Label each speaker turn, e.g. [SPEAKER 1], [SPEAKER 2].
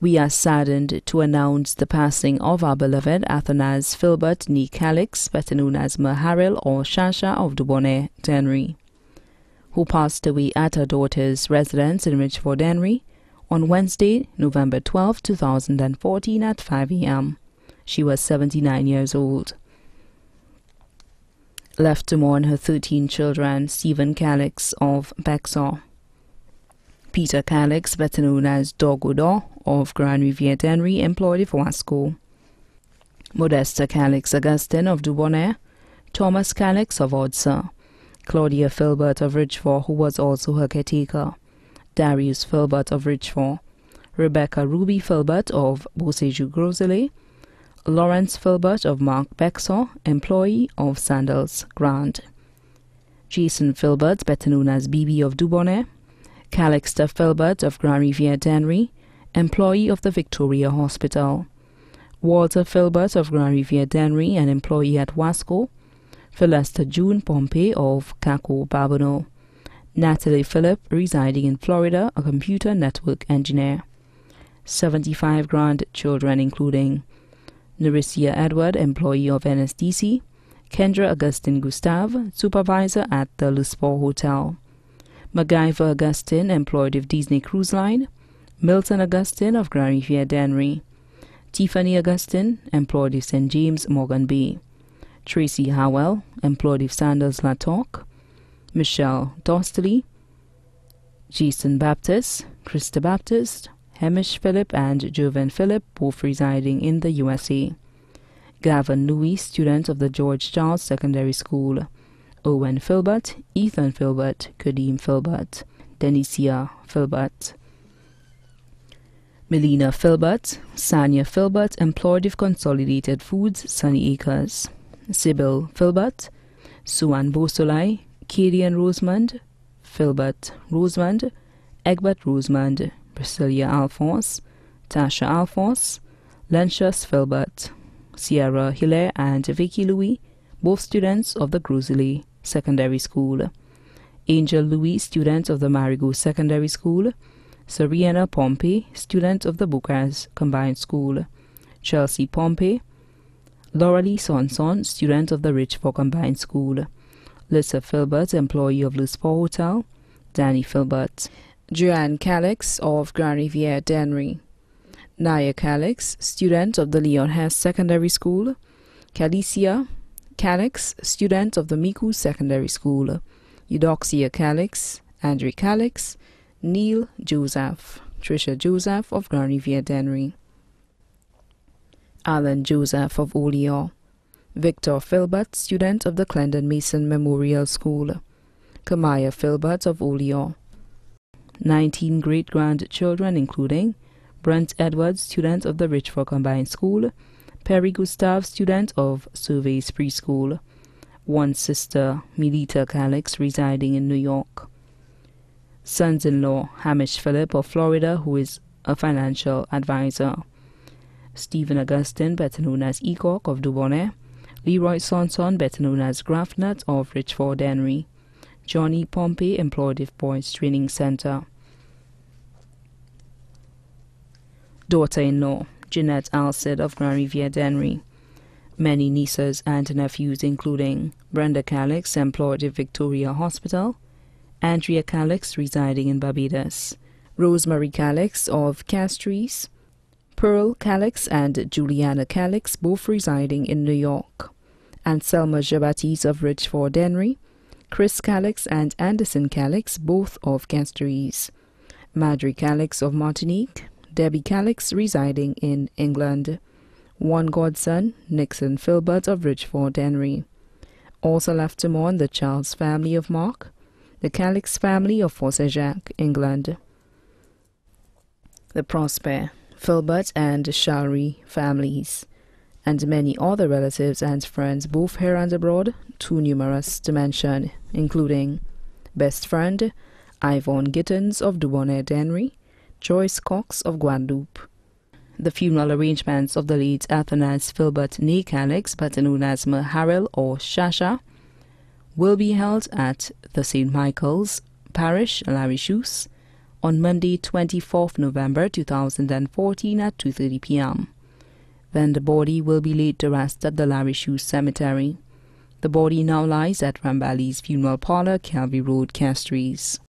[SPEAKER 1] We are saddened to announce the passing of our beloved Athanas Filbert Nee Calix, better known as Maharil or Shasha of Dubonnet, Dennery, who passed away at her daughter's residence in Richfond, Dennery, on Wednesday, November 12, 2014 at 5 a.m. She was 79 years old. Left to mourn her 13 children, Stephen Calix of Bexar, Peter Calix, better known as Dogodo of Grand Riviere Dennery, employed Wasco. Modesta Calix Augustine of Dubonnet, Thomas Calix of Odsa, Claudia Filbert of Richfond, who was also her caretaker, Darius Filbert of Richfond, Rebecca Ruby Filbert of Beausejour Gros Islet, Lawrence Filbert of Mark Bexar, employee of Sandals Grande, Jason Filbert, better known as BB of Dubonnet, Calixta Filbert of Grand Riviere Dennery, employee of the Victoria Hospital, Walter Filbert of Grand Riviere Dennery, an employee at Wasco, Philesta June Pompey of Caco Babonneau, Natalie Phillip, residing in Florida, a computer network engineer. 75 grandchildren, including Naricia Edward, employee of NSDC, Kendra Augustine Gustave, supervisor at the Lusport Hotel, MacGyver Augustine, employed of Disney Cruise Line, Milton Augustine of Grand Dennery, Tiffany Augustine, employed of St. James Morgan Bay, Tracy Howell, employed of Sandals La Toc, Michelle Dostley, Jason Baptist, Krista Baptist, Hamish Philip, and Jovan Philip, both residing in the USA. Gavin Louis, student of the George Charles Secondary School. Owen Filbert, Ethan Filbert, Kadeem Filbert, Denicia Filbert. Melina Filbert, Sanya Filbert, employed of Consolidated Foods, Sunny Acres. Sybil Filbert, Suan Bosolai, Kadian Rosemond, Filbert Rosemond, Egbert Rosemond, Priscilla Alphonse, Tasha Alphonse, Lencius Filbert, Sierra Hilaire, and Vicky Louis, both students of the Gros Islet Secondary School. Angel Louis, student of the Marigot Secondary School. Serena Pompey, student of the Bucas Combined School. Chelsea Pompey. Lauralie Sonson, student of the Richfond Combined School. Lisa Filbert, employee of Lusport Hotel. Danny Filbert. Joanne Calix of Grand Riviere Dennery. Naya Calix, student of the Leon Hess Secondary School. Calicia Calix, student of the Micoud Secondary School. Eudoxia Calix, Andre Calix, Neil Joseph, Trisha Joseph of Grand Riviere Dennery. Alan Joseph of Olio. Victor Filbert, student of the Clendon Mason Memorial School. Kamaya Filbert of Olio. 19 great grandchildren, including Brent Edwards, student of the Richfond Combined School, Perry Gustav, student of Surveys Preschool, one sister, Milita Calix, residing in New York, sons in law, Hamish Phillip of Florida, who is a financial advisor, Stephen Augustine, better known as Ecock of Dubonnet, Leroy Sonson, better known as Grafnut of Richfond Dennery, Johnny Pompey, employed of Boys Training Center. Daughter in law, Jeanette Alcid of Grand Riviere Dennery. Many nieces and nephews, including Brenda Calix, employed at Victoria Hospital, Andrea Calix, residing in Barbados, Rosemary Calix of Castries, Pearl Calix and Juliana Calix, both residing in New York, and Selma Jabatis of Richfond Dennery, Chris Calix and Anderson Calix, both of Castries, Madry Calix of Martinique, Debbie Calix residing in England. One godson, Nixon Filbert of Richfond Dennery. Also left to mourn the Charles family of Mark, the Calix family of Jacques, England. The Prosper, Filbert and Shalry families, and many other relatives and friends both here and abroad, too numerous to mention, including best friend, Yvonne Gittins of Dubonnet Dennery, Joyce Cox of Guadeloupe. The funeral arrangements of the late Athanas Filbert Nee Calix, better known as Maharil or Shasha, will be held at the St. Michael's Parish, La Ressource, on Monday, 24th November 2014 at 2.30 p.m. Then the body will be laid to rest at the Larry Shoe Cemetery. The body now lies at Rambali's funeral parlor, Calvary Road, Castries.